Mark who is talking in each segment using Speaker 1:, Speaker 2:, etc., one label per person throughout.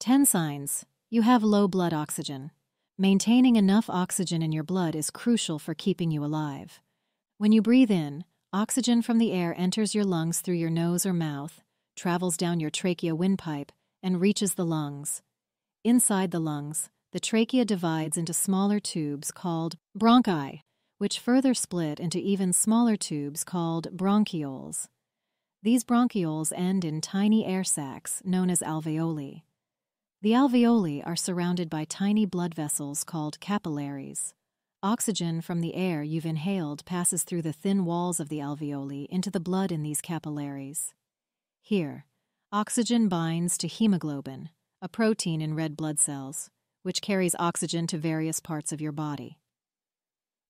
Speaker 1: 10 signs you have low blood oxygen. Maintaining enough oxygen in your blood is crucial for keeping you alive. When you breathe in, oxygen from the air enters your lungs through your nose or mouth, travels down your trachea windpipe, and reaches the lungs. Inside the lungs, the trachea divides into smaller tubes called bronchi, which further split into even smaller tubes called bronchioles. These bronchioles end in tiny air sacs known as alveoli. The alveoli are surrounded by tiny blood vessels called capillaries. Oxygen from the air you've inhaled passes through the thin walls of the alveoli into the blood in these capillaries. Here, oxygen binds to hemoglobin, a protein in red blood cells, which carries oxygen to various parts of your body.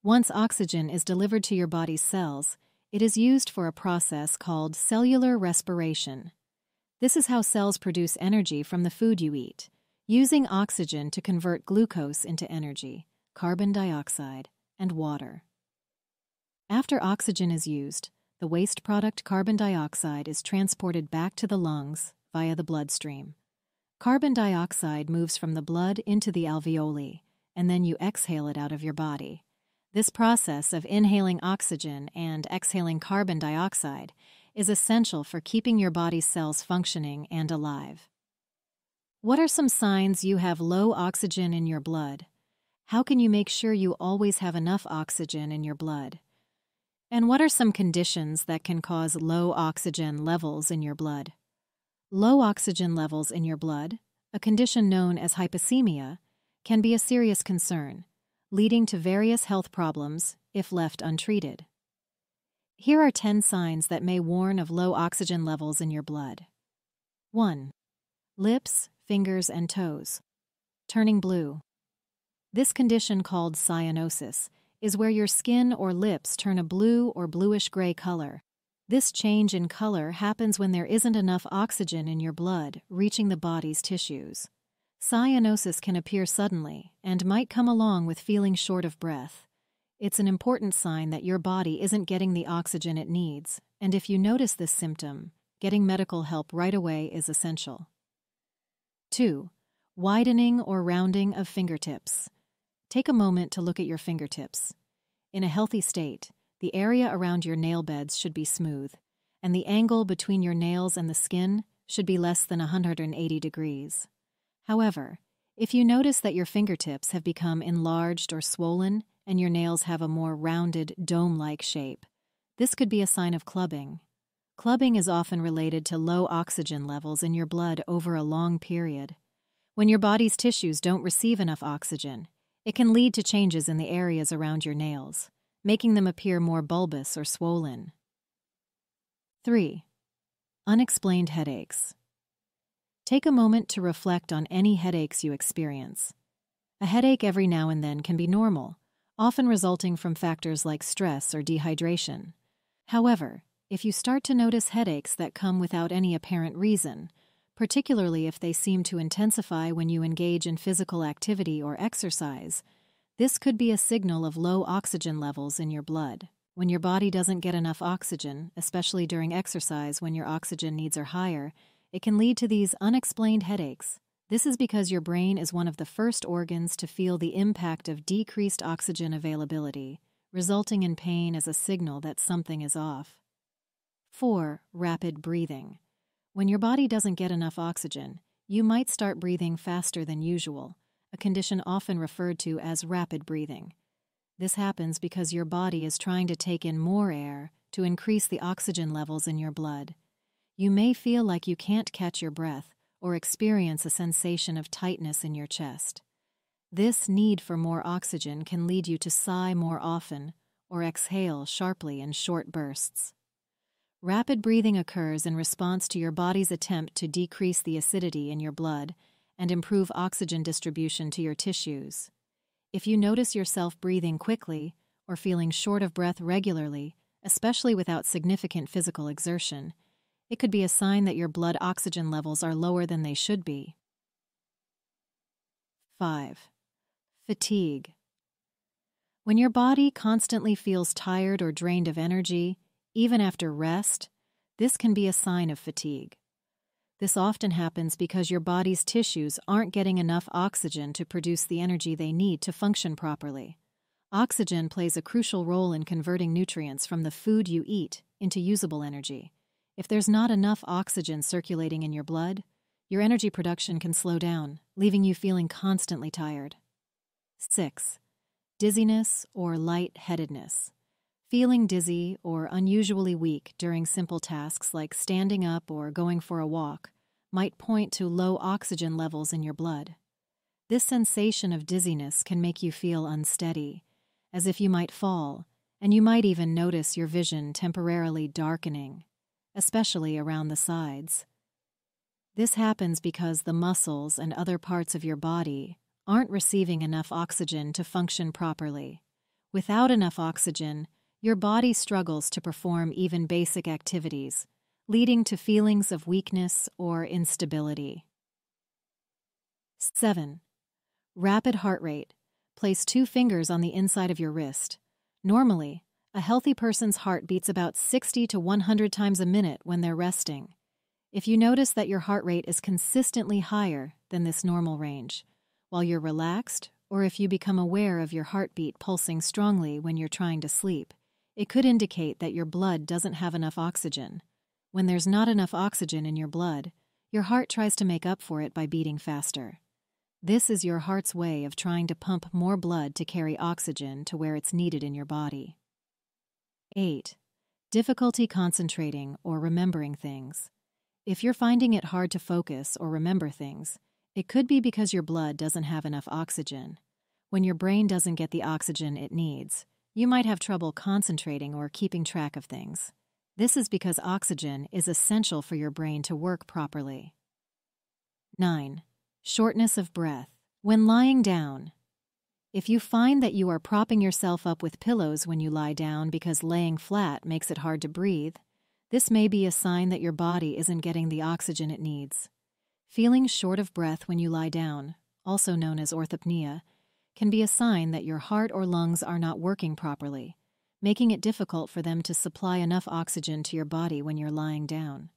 Speaker 1: Once oxygen is delivered to your body's cells, it is used for a process called cellular respiration. This is how cells produce energy from the food you eat, using oxygen to convert glucose into energy, carbon dioxide, and water. After oxygen is used, the waste product carbon dioxide is transported back to the lungs via the bloodstream. Carbon dioxide moves from the blood into the alveoli, and then you exhale it out of your body. This process of inhaling oxygen and exhaling carbon dioxide is essential for keeping your body's cells functioning and alive. What are some signs you have low oxygen in your blood? How can you make sure you always have enough oxygen in your blood? And what are some conditions that can cause low oxygen levels in your blood? Low oxygen levels in your blood, a condition known as hypoxemia, can be a serious concern leading to various health problems if left untreated. Here are 10 signs that may warn of low oxygen levels in your blood. 1. Lips, fingers, and toes. Turning blue. This condition, called cyanosis, is where your skin or lips turn a blue or bluish gray color. This change in color happens when there isn't enough oxygen in your blood reaching the body's tissues. Cyanosis can appear suddenly and might come along with feeling short of breath. It's an important sign that your body isn't getting the oxygen it needs, and if you notice this symptom, getting medical help right away is essential. 2. Widening or rounding of fingertips. Take a moment to look at your fingertips. In a healthy state, the area around your nail beds should be smooth, and the angle between your nails and the skin should be less than 180 degrees. However, if you notice that your fingertips have become enlarged or swollen and your nails have a more rounded, dome like shape, this could be a sign of clubbing. Clubbing is often related to low oxygen levels in your blood over a long period. When your body's tissues don't receive enough oxygen, it can lead to changes in the areas around your nails, making them appear more bulbous or swollen. 3. Unexplained headaches. Take a moment to reflect on any headaches you experience. A headache every now and then can be normal, often resulting from factors like stress or dehydration. However, if you start to notice headaches that come without any apparent reason, particularly if they seem to intensify when you engage in physical activity or exercise, this could be a signal of low oxygen levels in your blood. When your body doesn't get enough oxygen, especially during exercise when your oxygen needs are higher, it can lead to these unexplained headaches. This is because your brain is one of the first organs to feel the impact of decreased oxygen availability, resulting in pain as a signal that something is off. 4. Rapid breathing. When your body doesn't get enough oxygen, you might start breathing faster than usual, a condition often referred to as rapid breathing. This happens because your body is trying to take in more air to increase the oxygen levels in your blood. You may feel like you can't catch your breath or experience a sensation of tightness in your chest. This need for more oxygen can lead you to sigh more often or exhale sharply in short bursts. Rapid breathing occurs in response to your body's attempt to decrease the acidity in your blood and improve oxygen distribution to your tissues. If you notice yourself breathing quickly or feeling short of breath regularly, especially without significant physical exertion, it could be a sign that your blood oxygen levels are lower than they should be. 5. Fatigue. When your body constantly feels tired or drained of energy, even after rest, this can be a sign of fatigue. This often happens because your body's tissues aren't getting enough oxygen to produce the energy they need to function properly. Oxygen plays a crucial role in converting nutrients from the food you eat into usable energy. If there's not enough oxygen circulating in your blood, your energy production can slow down, leaving you feeling constantly tired. 6. Dizziness or light-headedness. Feeling dizzy or unusually weak during simple tasks like standing up or going for a walk might point to low oxygen levels in your blood. This sensation of dizziness can make you feel unsteady, as if you might fall, and you might even notice your vision temporarily darkening, especially around the sides. This happens because the muscles and other parts of your body aren't receiving enough oxygen to function properly. Without enough oxygen, your body struggles to perform even basic activities, leading to feelings of weakness or instability. 7. Rapid heart rate. Place two fingers on the inside of your wrist. Normally, a healthy person's heart beats about 60 to 100 times a minute when they're resting. If you notice that your heart rate is consistently higher than this normal range, while you're relaxed, or if you become aware of your heartbeat pulsing strongly when you're trying to sleep, it could indicate that your blood doesn't have enough oxygen. When there's not enough oxygen in your blood, your heart tries to make up for it by beating faster. This is your heart's way of trying to pump more blood to carry oxygen to where it's needed in your body. 8. Difficulty concentrating or remembering things. If you're finding it hard to focus or remember things, it could be because your blood doesn't have enough oxygen. When your brain doesn't get the oxygen it needs, you might have trouble concentrating or keeping track of things. This is because oxygen is essential for your brain to work properly. 9. Shortness of breath. When lying down, if you find that you are propping yourself up with pillows when you lie down because laying flat makes it hard to breathe, this may be a sign that your body isn't getting the oxygen it needs. Feeling short of breath when you lie down, also known as orthopnea, can be a sign that your heart or lungs are not working properly, making it difficult for them to supply enough oxygen to your body when you're lying down.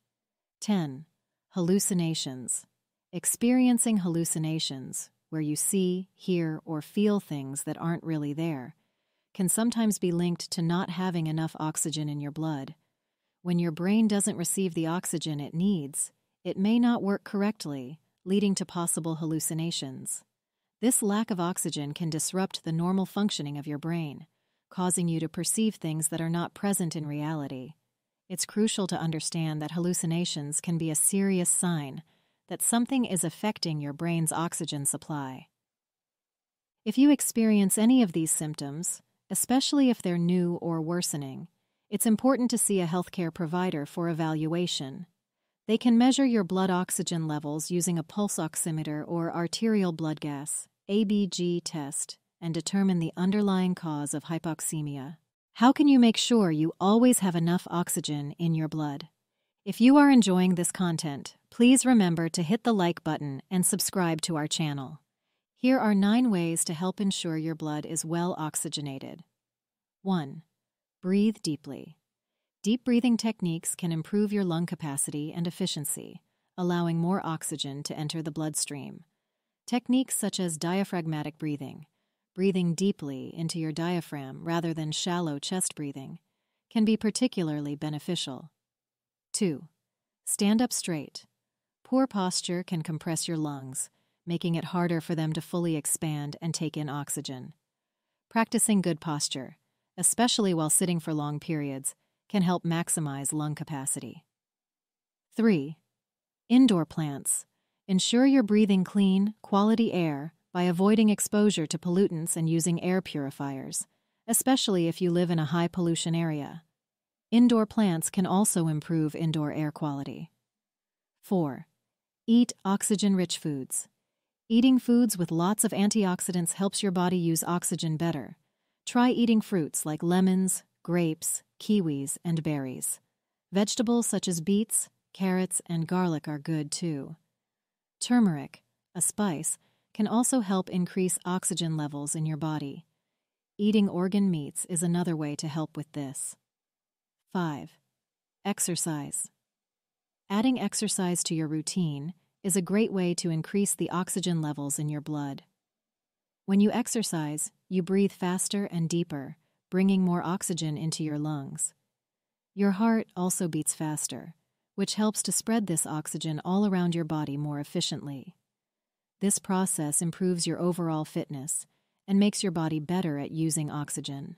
Speaker 1: 10. Hallucinations. Experiencing hallucinations, where you see, hear, or feel things that aren't really there, can sometimes be linked to not having enough oxygen in your blood. When your brain doesn't receive the oxygen it needs, it may not work correctly, leading to possible hallucinations. This lack of oxygen can disrupt the normal functioning of your brain, causing you to perceive things that are not present in reality. It's crucial to understand that hallucinations can be a serious sign that something is affecting your brain's oxygen supply. If you experience any of these symptoms, especially if they're new or worsening, it's important to see a healthcare provider for evaluation. They can measure your blood oxygen levels using a pulse oximeter or arterial blood gas ABG test and determine the underlying cause of hypoxemia. How can you make sure you always have enough oxygen in your blood? If you are enjoying this content, please remember to hit the like button and subscribe to our channel. Here are nine ways to help ensure your blood is well oxygenated. 1. Breathe deeply. Deep breathing techniques can improve your lung capacity and efficiency, allowing more oxygen to enter the bloodstream. Techniques such as diaphragmatic breathing, breathing deeply into your diaphragm rather than shallow chest breathing, can be particularly beneficial. 2. Stand up straight. Poor posture can compress your lungs, making it harder for them to fully expand and take in oxygen. Practicing good posture, especially while sitting for long periods, can help maximize lung capacity. 3. Indoor plants. Ensure you're breathing clean, quality air by avoiding exposure to pollutants and using air purifiers, especially if you live in a high pollution area. Indoor plants can also improve indoor air quality. 4. Eat oxygen rich foods. Eating foods with lots of antioxidants helps your body use oxygen better. Try eating fruits like lemons, grapes, kiwis, and berries. Vegetables such as beets, carrots, and garlic are good too. Turmeric, a spice, can also help increase oxygen levels in your body. Eating organ meats is another way to help with this. 5. Exercise. Adding exercise to your routine is a great way to increase the oxygen levels in your blood. When you exercise, you breathe faster and deeper, bringing more oxygen into your lungs. Your heart also beats faster, which helps to spread this oxygen all around your body more efficiently. This process improves your overall fitness and makes your body better at using oxygen.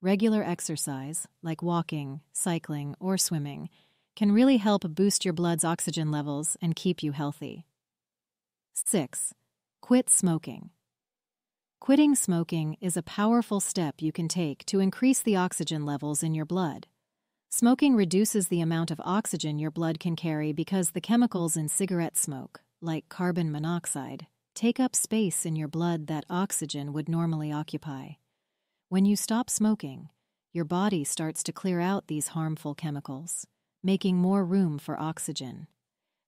Speaker 1: Regular exercise, like walking, cycling, or swimming, can really help boost your blood's oxygen levels and keep you healthy. 6. Quit smoking. Quitting smoking is a powerful step you can take to increase the oxygen levels in your blood. Smoking reduces the amount of oxygen your blood can carry because the chemicals in cigarette smoke, like carbon monoxide, take up space in your blood that oxygen would normally occupy. When you stop smoking, your body starts to clear out these harmful chemicals making more room for oxygen.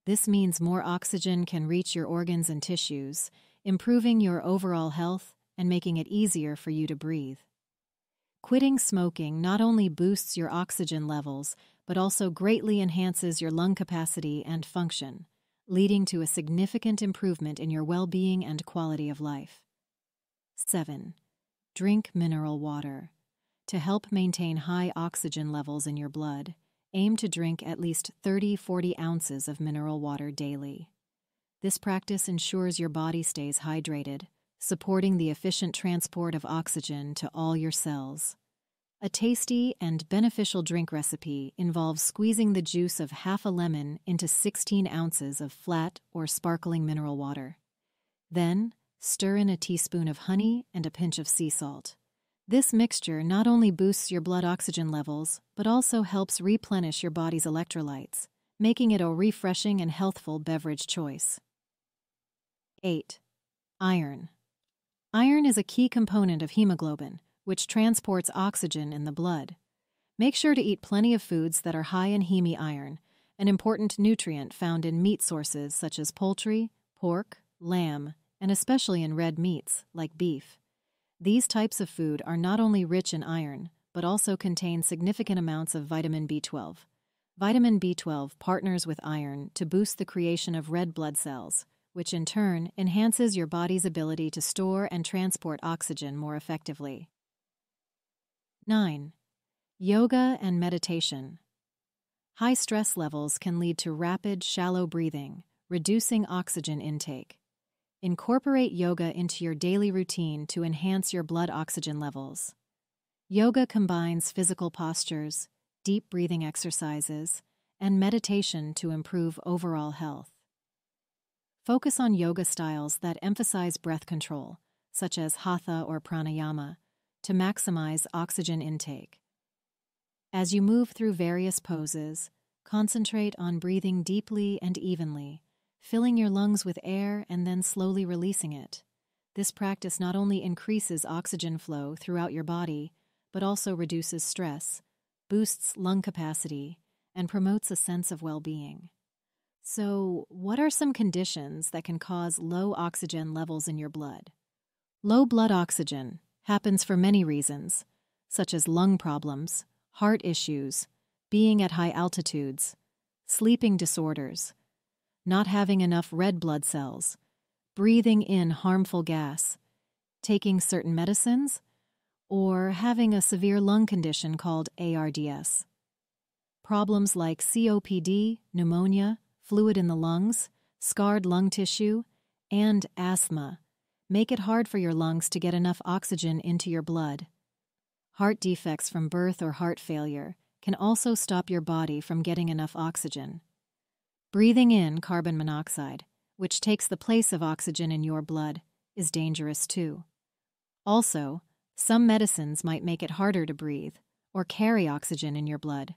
Speaker 1: This means more oxygen can reach your organs and tissues, improving your overall health and making it easier for you to breathe. Quitting smoking not only boosts your oxygen levels, but also greatly enhances your lung capacity and function, leading to a significant improvement in your well being and quality of life. 7. Drink mineral water. To help maintain high oxygen levels in your blood, aim to drink at least 30 40 ounces of mineral water daily. This practice ensures your body stays hydrated, supporting the efficient transport of oxygen to all your cells. A tasty and beneficial drink recipe involves squeezing the juice of half a lemon into 16 ounces of flat or sparkling mineral water. Then, stir in a teaspoon of honey and a pinch of sea salt. This mixture not only boosts your blood oxygen levels, but also helps replenish your body's electrolytes, making it a refreshing and healthful beverage choice. 8. Iron. Iron is a key component of hemoglobin, which transports oxygen in the blood. Make sure to eat plenty of foods that are high in heme iron, an important nutrient found in meat sources such as poultry, pork, lamb, and especially in red meats like beef. These types of food are not only rich in iron, but also contain significant amounts of vitamin B12. Vitamin B12 partners with iron to boost the creation of red blood cells, which in turn enhances your body's ability to store and transport oxygen more effectively. 9. Yoga and meditation. High stress levels can lead to rapid, shallow breathing, reducing oxygen intake. Incorporate yoga into your daily routine to enhance your blood oxygen levels. Yoga combines physical postures, deep breathing exercises, and meditation to improve overall health. Focus on yoga styles that emphasize breath control, such as hatha or pranayama, to maximize oxygen intake. As you move through various poses, concentrate on breathing deeply and evenly filling your lungs with air and then slowly releasing it. This practice not only increases oxygen flow throughout your body, but also reduces stress, boosts lung capacity, and promotes a sense of well being. So, what are some conditions that can cause low oxygen levels in your blood? Low blood oxygen happens for many reasons, such as lung problems, heart issues, being at high altitudes, sleeping disorders, not having enough red blood cells, breathing in harmful gas, taking certain medicines, or having a severe lung condition called ARDS. Problems like COPD, pneumonia, fluid in the lungs, scarred lung tissue, and asthma make it hard for your lungs to get enough oxygen into your blood. Heart defects from birth or heart failure can also stop your body from getting enough oxygen. Breathing in carbon monoxide, which takes the place of oxygen in your blood, is dangerous too. Also, some medicines might make it harder to breathe or carry oxygen in your blood.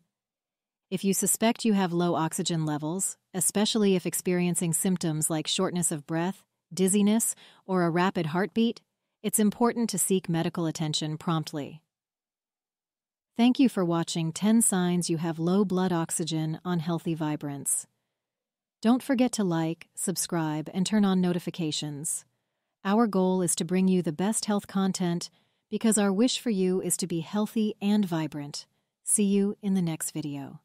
Speaker 1: If you suspect you have low oxygen levels, especially if experiencing symptoms like shortness of breath, dizziness, or a rapid heartbeat, it's important to seek medical attention promptly. Thank you for watching 10 Signs You Have Low Blood Oxygen on Healthy Vibrance. Don't forget to like, subscribe, and turn on notifications. Our goal is to bring you the best health content because our wish for you is to be healthy and vibrant. See you in the next video.